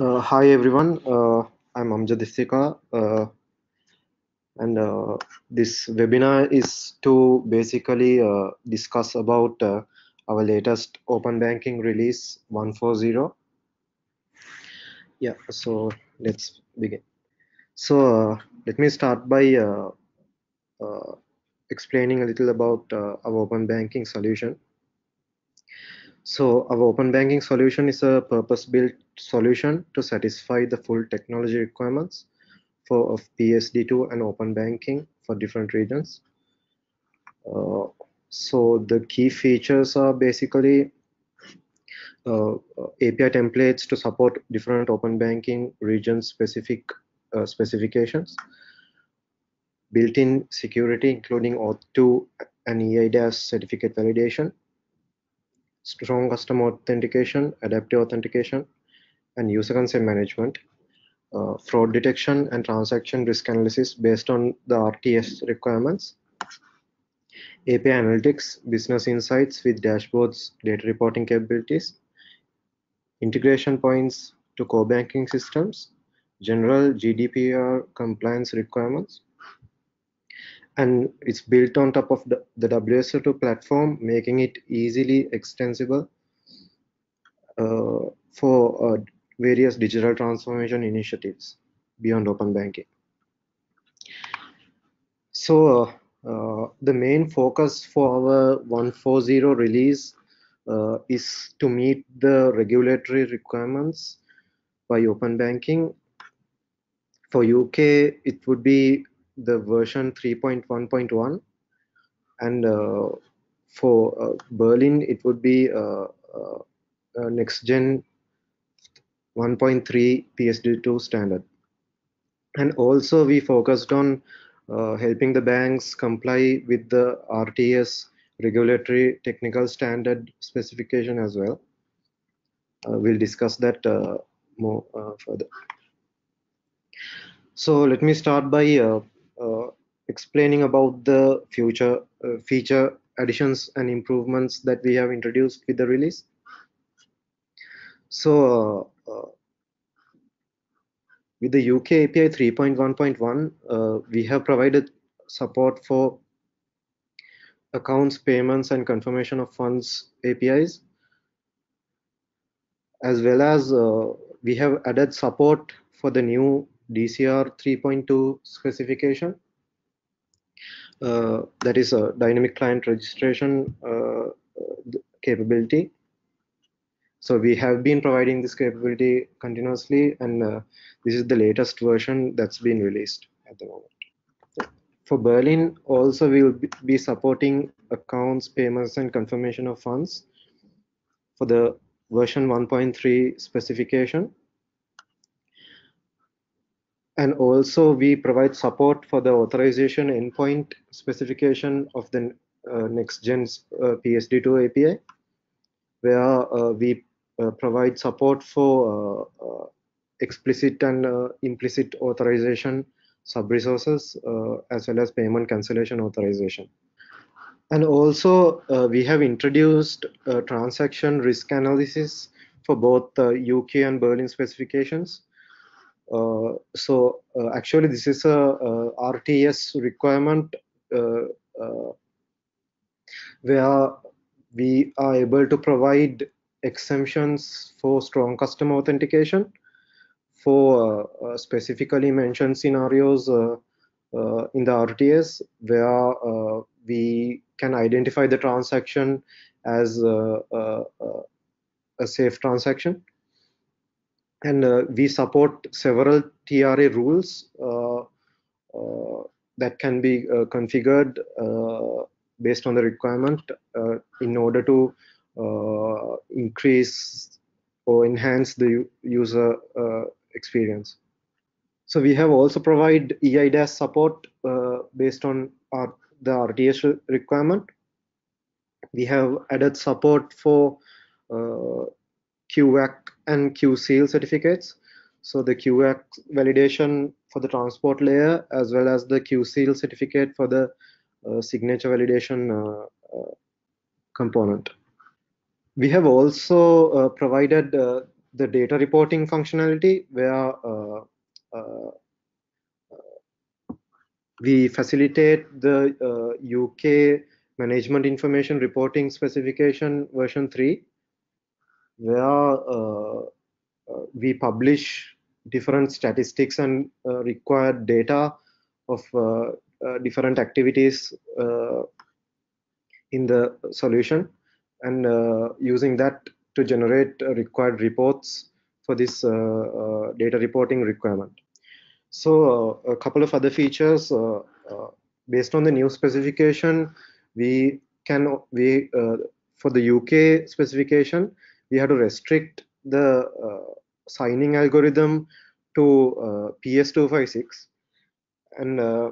Uh, hi everyone, uh, I'm Amjad Istika, uh, and uh, this webinar is to basically uh, discuss about uh, our latest open banking release 140. Yeah, so let's begin. So let me start by explaining a little about our open banking solution. So our open banking solution is a purpose-built solution to satisfy the full technology requirements for of PSD2 and open banking for different regions. Uh, so the key features are basically uh, API templates to support different open banking region specific uh, specifications, built-in security including OAuth2 and eIDAS certificate validation, strong customer authentication, adaptive authentication, and user consent management, uh, fraud detection and transaction risk analysis based on the RTS requirements, API analytics, business insights with dashboards, data reporting capabilities, integration points to core banking systems, general GDPR compliance requirements, and it's built on top of the, the WSO2 platform, making it easily extensible uh, for uh, various digital transformation initiatives beyond open banking. So uh, the main focus for our 140 release uh, is to meet the regulatory requirements by open banking. For UK, it would be the version 3.1.1 and uh, for uh, Berlin it would be uh, uh, next gen 1.3 PSD2 standard and also we focused on uh, helping the banks comply with the RTS regulatory technical standard specification as well. We'll discuss that more further. So let me start by uh, explaining about the future uh, feature additions and improvements that we have introduced with the release. So uh, with the UK API 3.1.1, we have provided support for accounts, payments, and confirmation of funds APIs, as well as uh, we have added support for the new DCR 3.2 specification. Uh, that is a dynamic client registration uh, capability. So we have been providing this capability continuously, and uh, this is the latest version that's been released at the moment. For Berlin, also we will be supporting accounts, payments, and confirmation of funds for the version 1.3 specification and also we provide support for the authorization endpoint specification of the uh, next gen uh, PSD2 API, where uh, we uh, provide support for uh, uh, explicit and implicit authorization sub-resources as well as payment cancellation authorization. And also we have introduced transaction risk analysis for both the UK and Berlin specifications so uh, actually this is a, a RTS requirement uh, where we are able to provide exemptions for strong customer authentication for uh, specifically mentioned scenarios uh, uh, in the RTS where we can identify the transaction as a safe transaction and uh, we support several TRA rules uh, uh, that can be configured based on the requirement in order to increase or enhance the user experience. So we have also provide eIDAS support uh, based on our, the RTS requirement. We have added support for uh, and QSeal certificates. So the QWAC validation for the transport layer as well as the QSeal certificate for the uh, signature validation uh, uh, component. We have also uh, provided uh, the data reporting functionality where uh, we facilitate the UK management information reporting specification version 3 where uh, uh, we publish different statistics and uh, required data of different activities in the solution and uh, using that to generate required reports for this uh, uh, data reporting requirement. So a couple of other features based on the new specification, we can we for the UK specification, we had to restrict the uh, signing algorithm to uh, PS256 and uh,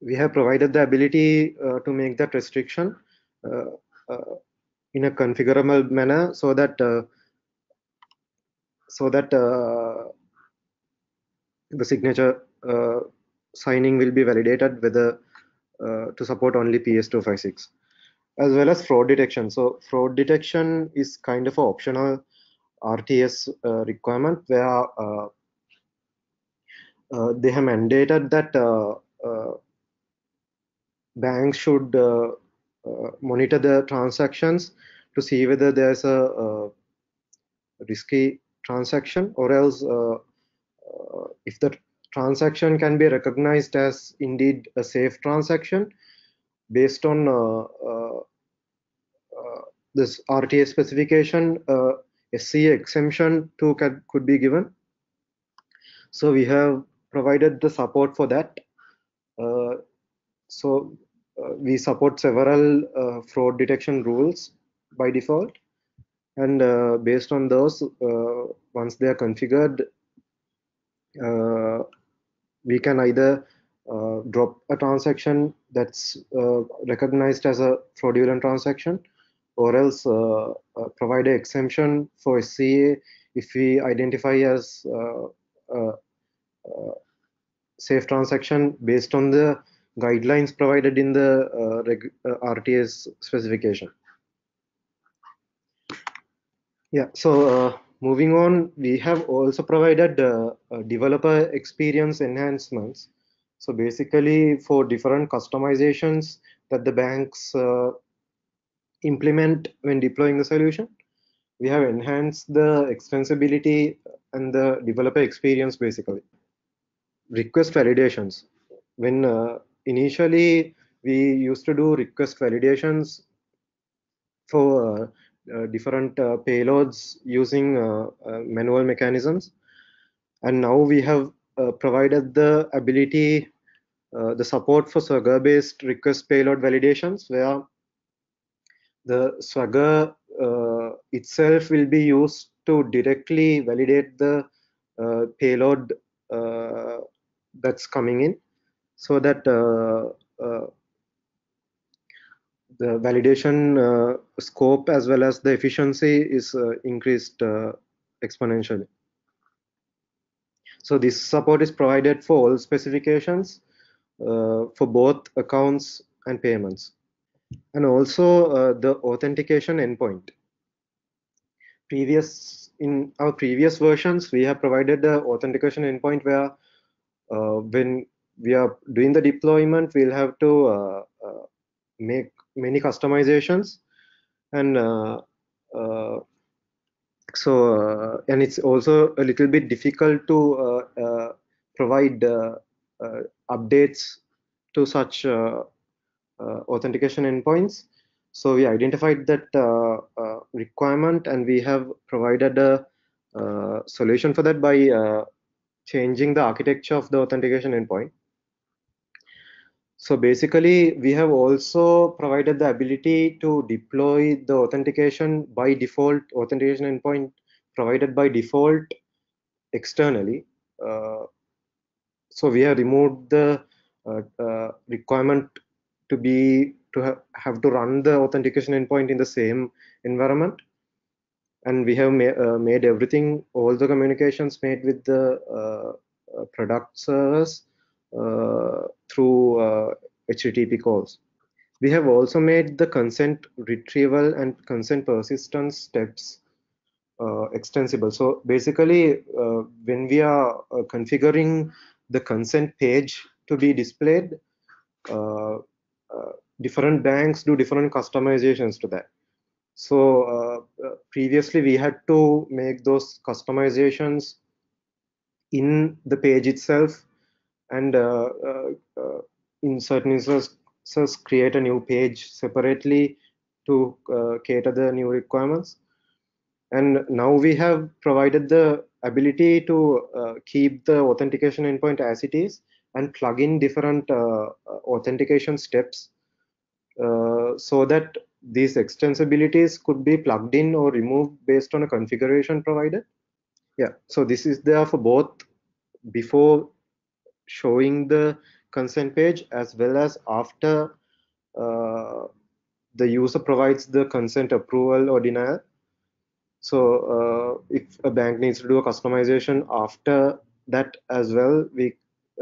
we have provided the ability to make that restriction in a configurable manner so that uh, so that uh, the signature uh, signing will be validated whether uh, to support only PS256 as well as fraud detection. So fraud detection is kind of an optional RTS uh, requirement where uh, they have mandated that banks should uh, monitor the transactions to see whether there's a, risky transaction or else uh, uh, if the transaction can be recognized as indeed a safe transaction based on this RTA specification, uh, SCA exemption too could be given. So we have provided the support for that. Uh, so uh, we support several uh, fraud detection rules by default and uh, based on those once they are configured we can either uh, drop a transaction that's uh, recognized as a fraudulent transaction or else uh, provide an exemption for SCA if we identify as a safe transaction based on the guidelines provided in the uh, uh RTS specification. Yeah, so uh, moving on, we have also provided uh, developer experience enhancements. So basically for different customizations that the banks implement when deploying the solution, we have enhanced the extensibility and the developer experience basically. Request validations. When uh, initially we used to do request validations for uh, uh, different uh, payloads using uh, uh, manual mechanisms and now we have uh, provided the ability the support for swagger based request payload validations where the swagger itself will be used to directly validate the payload that's coming in so that uh, uh, the validation uh, scope as well as the efficiency is increased exponentially. So this support is provided for all specifications uh, for both accounts and payments. And also uh, the authentication endpoint. Previous in our previous versions, we have provided the authentication endpoint where uh, when we are doing the deployment, we'll have to uh, uh, make many customizations and uh, so and it's also a little bit difficult to provide updates to such authentication endpoints. So we identified that uh, uh, requirement and we have provided a uh, solution for that by changing the architecture of the authentication endpoint. So basically, we have also provided the ability to deploy the authentication by default authentication endpoint provided by default externally. Uh, so we have removed the uh, uh, requirement to be to ha have to run the authentication endpoint in the same environment and we have ma uh, made everything all the communications made with the product uh, through HTTP calls. We have also made the consent retrieval and consent persistence steps uh, extensible. So basically, uh, when we are uh, configuring the consent page to be displayed, uh, uh, different banks do different customizations to that. So previously, we had to make those customizations in the page itself and in certain instances create a new page separately to uh, cater the new requirements and now we have provided the ability to uh, keep the authentication endpoint as it is and plug in different uh, authentication steps uh, so that these extensibilities could be plugged in or removed based on a configuration provided. Yeah, so this is there for both before showing the consent page as well as after uh, the user provides the consent approval or denial so uh, if a bank needs to do a customization after that as well, we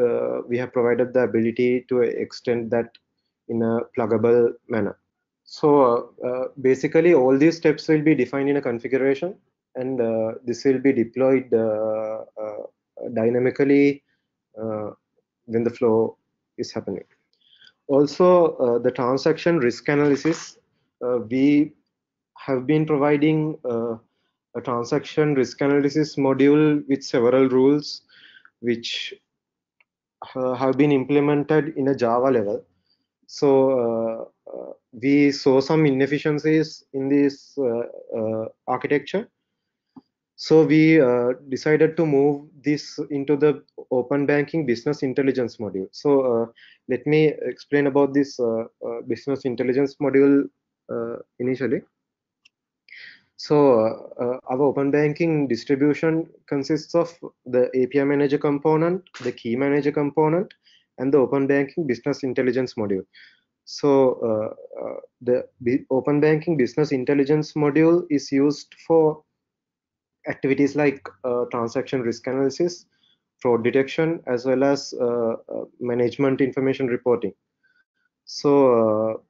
uh, we have provided the ability to extend that in a pluggable manner. So uh, uh basically, all these steps will be defined in a configuration, and uh, this will be deployed uh, dynamically when the flow is happening. Also, the transaction risk analysis, we have been providing a transaction risk analysis module with several rules which uh, have been implemented in a Java level. So uh, uh, we saw some inefficiencies in this uh, uh, architecture. So we uh, decided to move this into the open banking business intelligence module. So let me explain about this business intelligence module initially. So uh, our open banking distribution consists of the API manager component, the key manager component, and the open banking business intelligence module. So uh, uh, the open banking business intelligence module is used for activities like uh, transaction risk analysis, fraud detection, as well as uh, uh, management information reporting. So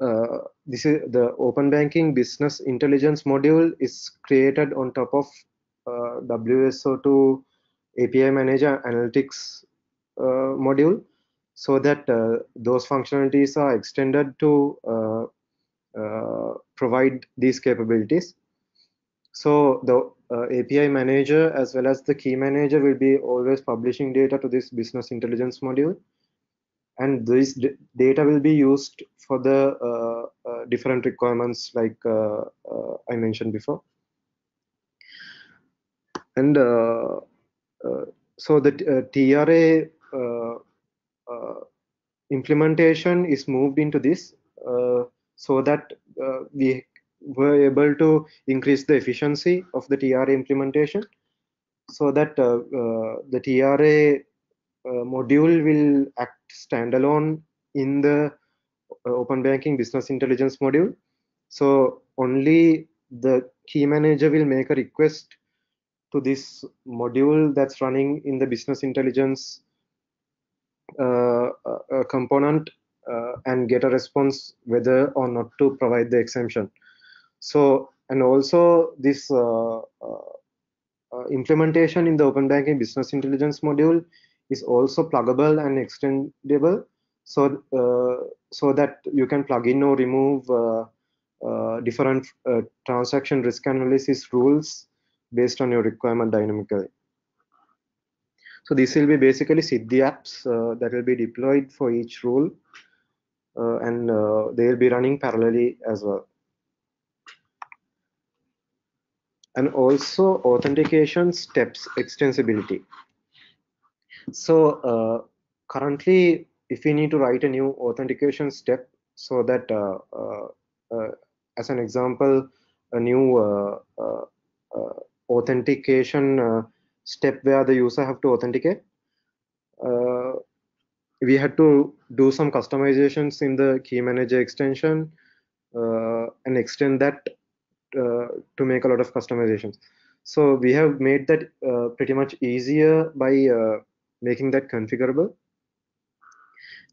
uh, this is the open banking business intelligence module is created on top of uh, WSO2 API manager analytics uh, module so that uh, those functionalities are extended to uh, uh, provide these capabilities. So the API manager as well as the key manager will be always publishing data to this business intelligence module and this data will be used for the uh, uh, different requirements like uh, uh I mentioned before. And uh, uh, so the TRA implementation is moved into this so that we were able to increase the efficiency of the TRA implementation so that the TRA uh, module will act standalone in the uh, open banking business intelligence module. So only the key manager will make a request to this module that's running in the business intelligence uh, uh, component uh, and get a response whether or not to provide the exemption. So, and also this uh, implementation in the open banking business intelligence module is also pluggable and extendable so uh, so that you can plug in or remove uh, uh, different uh, transaction risk analysis rules based on your requirement dynamically. So this will be basically Siddhi apps uh, that will be deployed for each rule and they will be running parallelly as well. And also authentication steps extensibility so uh, currently, if we need to write a new authentication step, so that uh, uh, uh as an example, a new uh, authentication step where the user have to authenticate, we had to do some customizations in the key manager extension and extend that to make a lot of customizations. So we have made that uh, pretty much easier by uh, making that configurable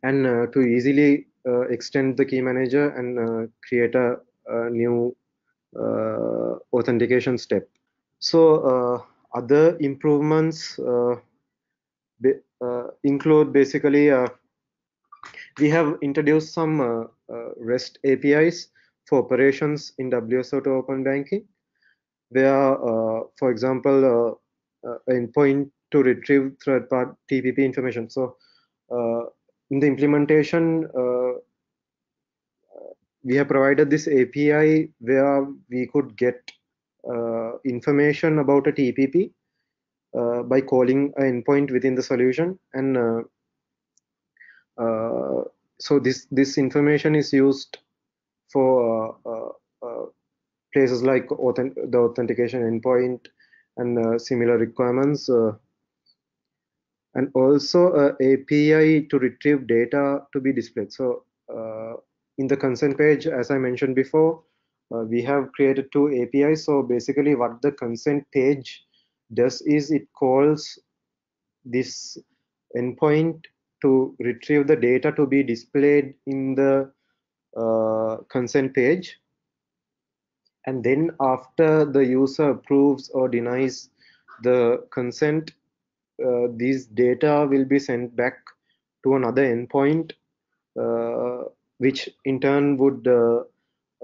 and uh, to easily uh, extend the key manager and uh, create a, a new uh, authentication step. So uh, other improvements uh, uh, include basically we have introduced some REST APIs for operations in WSO2 Open Banking, where, for example, endpoint to retrieve third-party TPP information. So in the implementation, we have provided this API where we could get uh, information about a TPP uh, by calling an endpoint within the solution. And uh, uh so this, this information is used for uh, uh, places like the authentication endpoint and similar requirements. And also API to retrieve data to be displayed. So in the consent page, as I mentioned before, uh, we have created two APIs. So basically what the consent page does is it calls this endpoint to retrieve the data to be displayed in the uh, consent page. And then after the user approves or denies the consent, uh, these data will be sent back to another endpoint uh, which in turn would uh,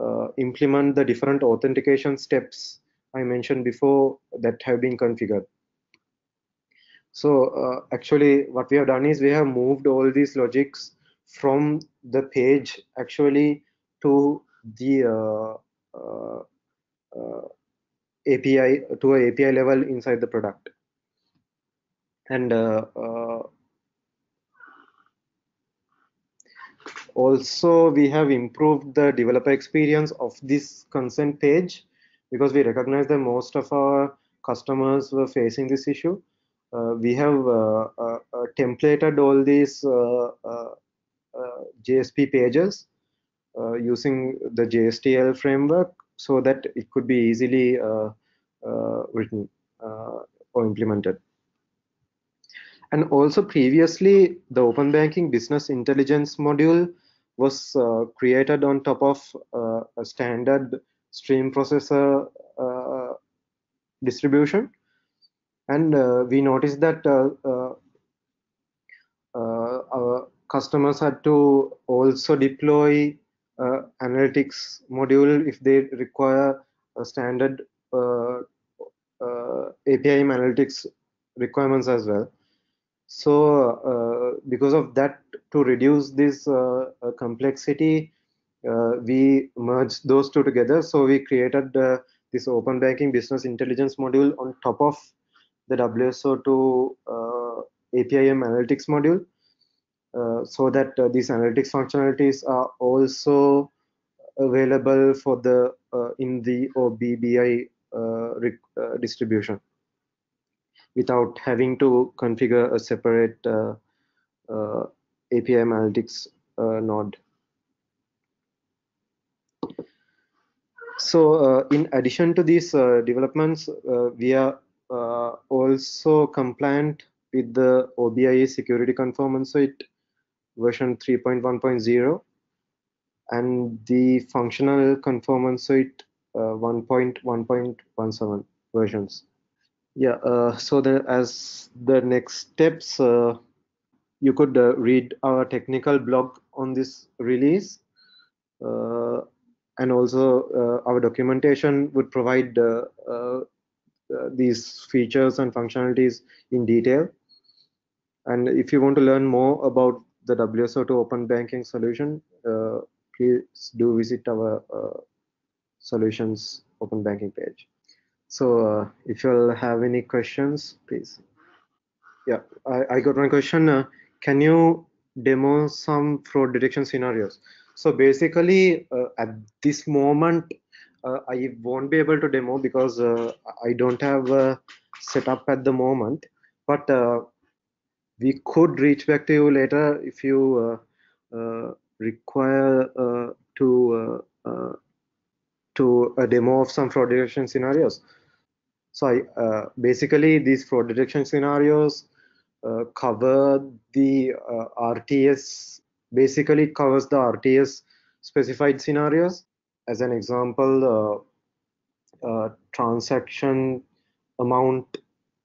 uh, implement the different authentication steps I mentioned before that have been configured. So uh, actually what we have done is we have moved all these logics from the page actually to the API to a API level inside the product. And uh, uh, also we have improved the developer experience of this consent page because we recognize that most of our customers were facing this issue uh, we have uh, uh, uh templated all these JSP pages using the JSTL framework so that it could be easily written or implemented. And also previously, the Open Banking Business Intelligence module was uh, created on top of uh, a standard stream processor uh, distribution and we noticed that our customers had to also deploy uh, analytics module if they require a standard uh, uh, API analytics requirements as well. So uh, because of that, to reduce this uh, uh, complexity, we merged those two together. So we created this open banking business intelligence module on top of the WSO2 APIM analytics module. Uh, so that uh, these analytics functionalities are also available for the uh, in the OBBI distribution without having to configure a separate uh, uh, API analytics uh, node. So in addition to these developments, we are also compliant with the OBIE security conformance suite version 3.1.0 and the functional conformance suite uh, 1.1.17 versions. Yeah, uh, so the, as the next steps, uh, you could uh, read our technical blog on this release. Uh, and also uh, our documentation would provide uh, these features and functionalities in detail. And if you want to learn more about the WSO2 open banking solution, please do visit our solutions open banking page. So uh, if you'll have any questions, please. Yeah, I, I got one question. Uh, can you demo some fraud detection scenarios? So basically, uh, at this moment, uh, I won't be able to demo because uh, I don't have a setup at the moment. But uh, we could reach back to you later if you require to to a demo of some fraud detection scenarios. So I, uh, basically these fraud detection scenarios uh, cover the uh, RTS, basically covers the RTS specified scenarios. As an example, transaction amount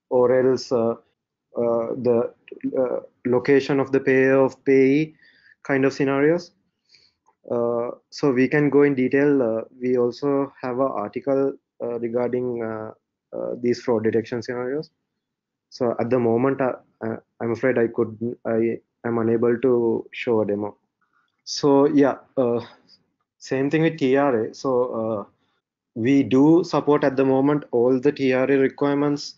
or else uh, uh, the uh, location of the payer of payee kind of scenarios. So we can go in detail. We also have an article regarding these fraud detection scenarios. So at the moment, I'm afraid I could I am unable to show a demo. So yeah, same thing with TRA. So we do support at the moment all the TRA requirements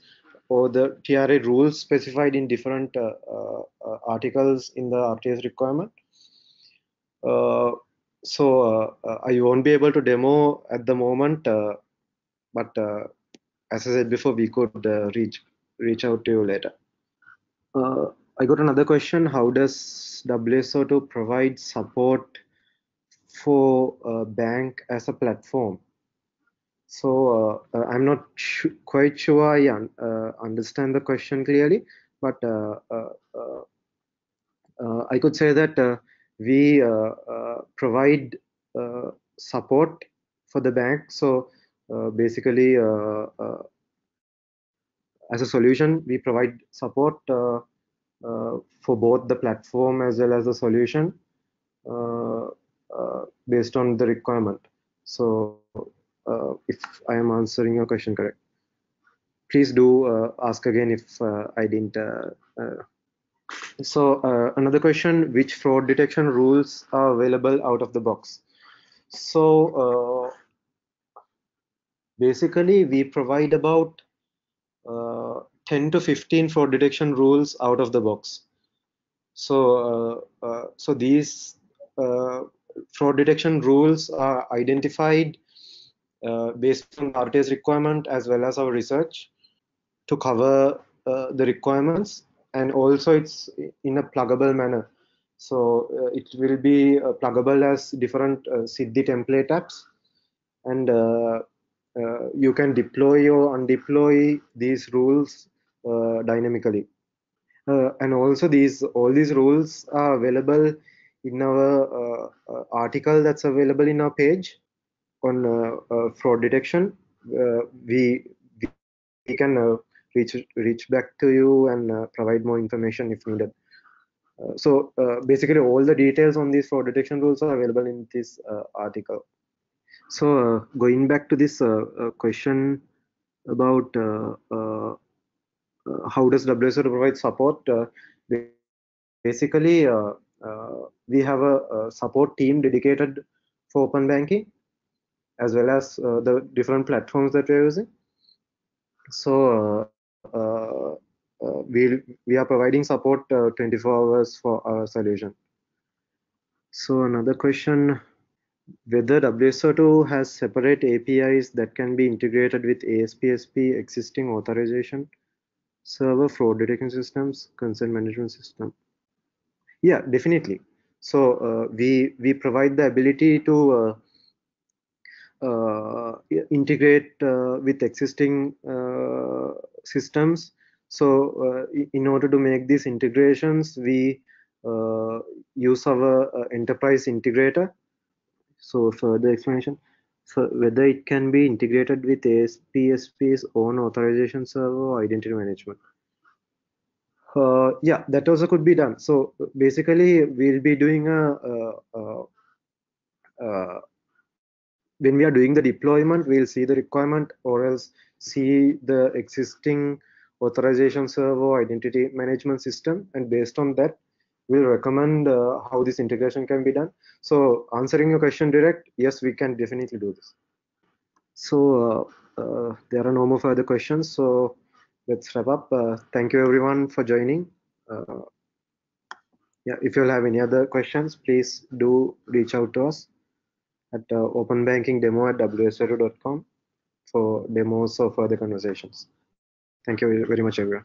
or the TRA rules specified in different uh, uh, uh articles in the RTS requirement. Uh, so uh, I won't be able to demo at the moment, but as I said before, we could uh, reach reach out to you later. Uh, I got another question. How does WSO2 provide support for a bank as a platform? So uh, uh, I'm not quite sure I un uh, understand the question clearly, but I could say that we provide support for the bank. So basically, as a solution, we provide support uh, uh, for both the platform as well as the solution uh, based on the requirement. So uh, if I am answering your question correct. Please do uh, ask again if uh, I didn't. so another question, which fraud detection rules are available out of the box? So basically we provide about uh, 10 to 15 fraud detection rules out of the box so uh, uh, so these fraud detection rules are identified uh, based on RTS requirement as well as our research to cover uh, the requirements and also it's in a pluggable manner. So uh, it will be uh, pluggable as different uh, template apps and uh, Uh, you can deploy or undeploy these rules uh, dynamically. Uh, and also these all these rules are available in our article that's available in our page on uh, uh, fraud detection, uh, we, we can reach reach back to you and provide more information if needed. so basically, all the details on these fraud detection rules are available in this article. So uh, going back to this uh, uh, question about how does WSO provide support? basically, we have a, a support team dedicated for open banking as well as uh, the different platforms that we're using. So uh, uh, we we are providing support 24 hours for our solution. So another question, whether WSO2 has separate APIs that can be integrated with ASPSP existing authorization server fraud detection systems, consent management system. Yeah, definitely. So uh, we we provide the ability to uh, uh, integrate uh, with existing uh, systems. So in order to make these integrations, we use our enterprise integrator. So further explanation, so whether it can be integrated with ASPSP's own authorization server or identity management. Uh, yeah, that also could be done. So basically, we'll be doing a, a, a, a when we are doing the deployment, we'll see the requirement or else see the existing authorization server identity management system. And based on that, we'll recommend uh, how this integration can be done. So answering your question direct, yes, we can definitely do this. So uh, uh, there are no more further questions. So let's wrap up. Uh, thank you everyone for joining. Uh, yeah, if you'll have any other questions, please do reach out to us at uh, openbankingdemo at wso2.com for demos or further conversations. Thank you very much, everyone.